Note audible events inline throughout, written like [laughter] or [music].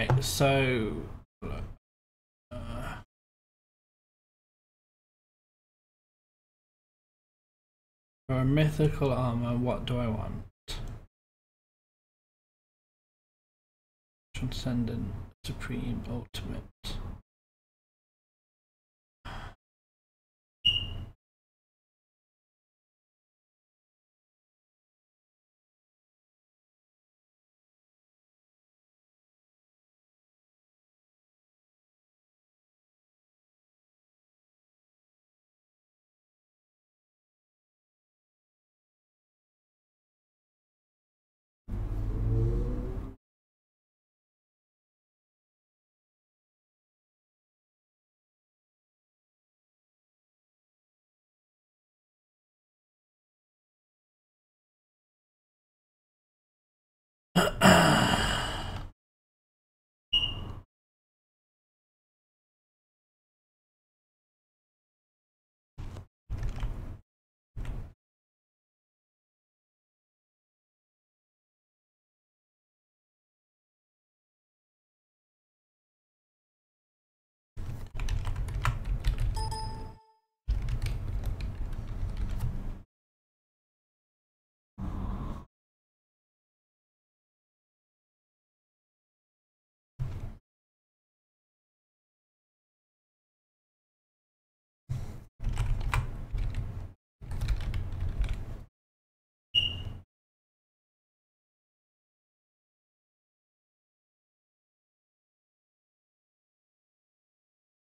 Right, so uh, for a mythical armor, what do I want? Transcendent, Supreme, Ultimate.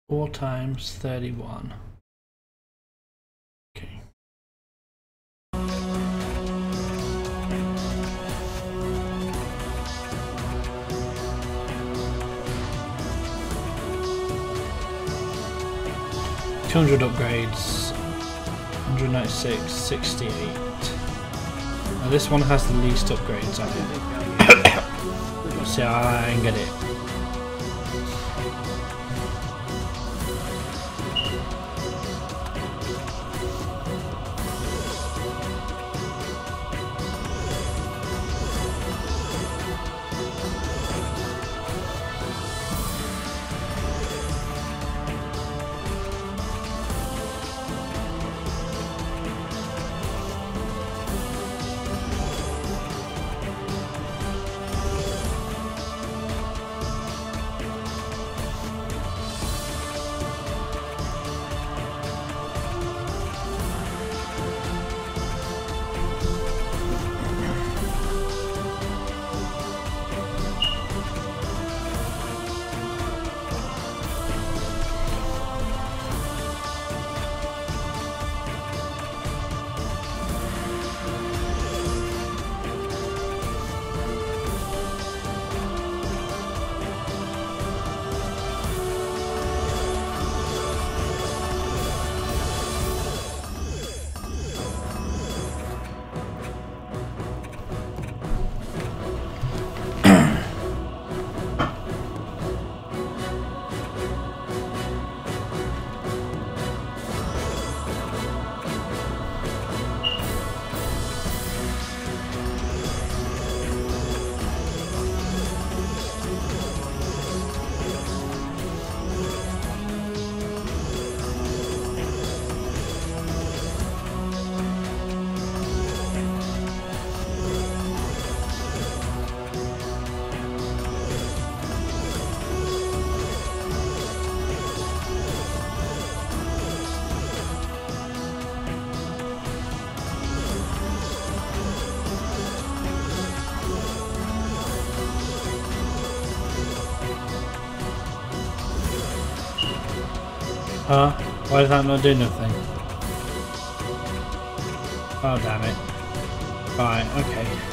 Four times thirty-one. Okay. Two hundred upgrades. 196, 68. Now this one has the least upgrades on [coughs] it. See, I ain't get it. Huh? Why does that not do nothing? Oh damn it. Right, okay.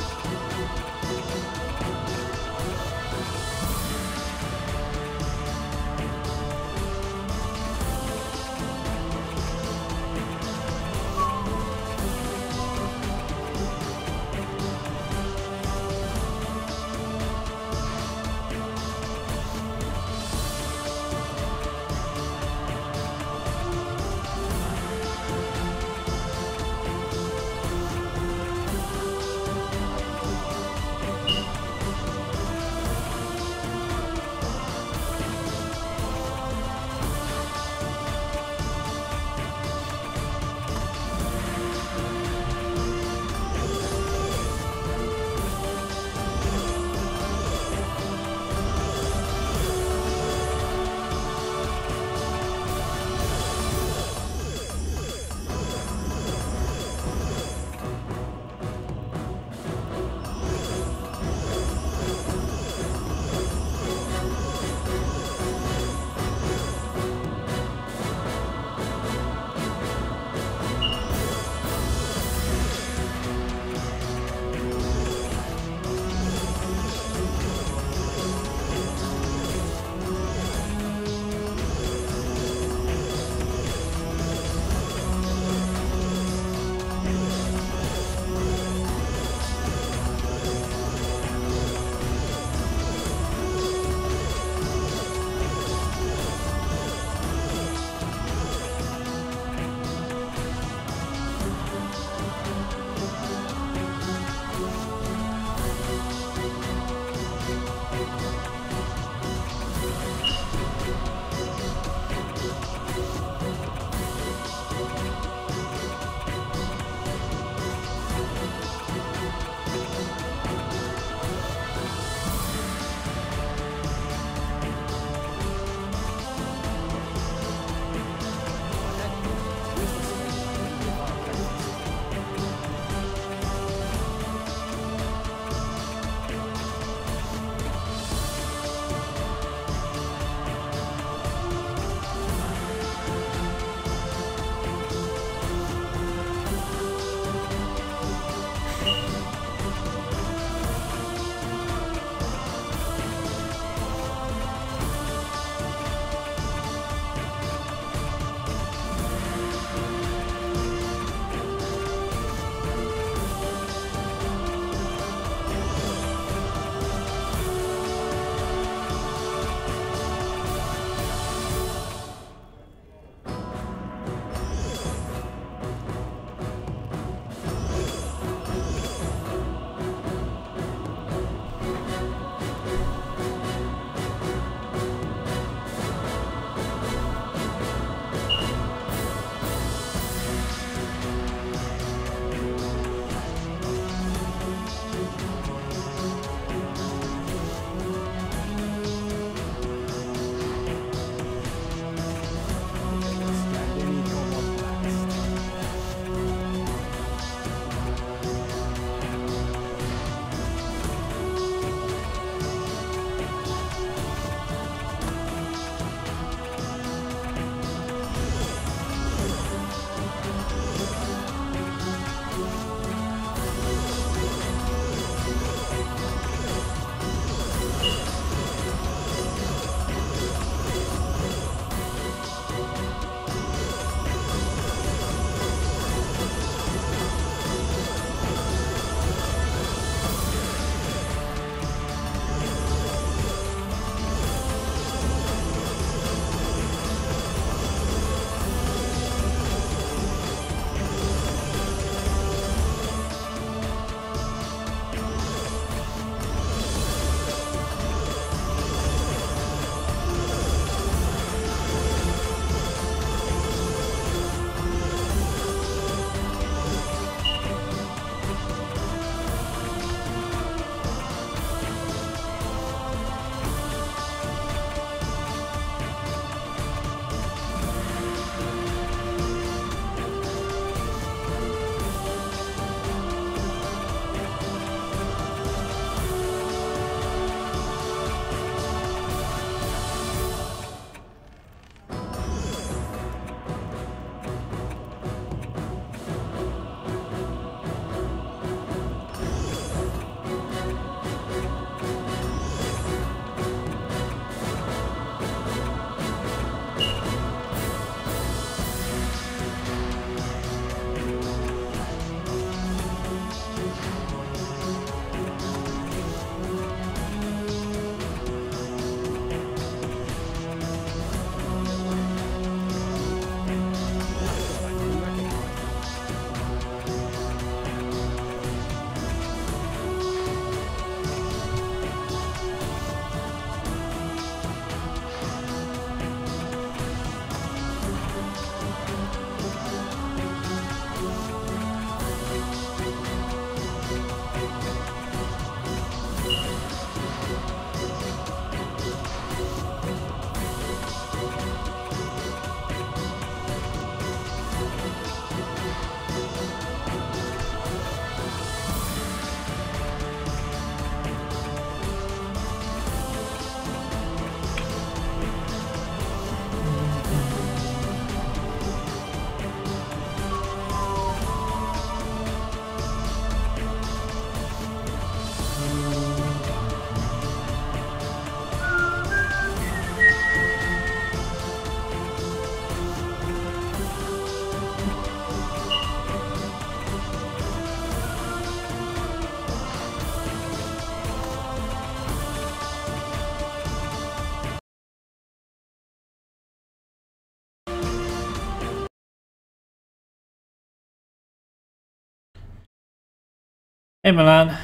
Hey Milan.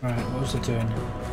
Right, what was I doing?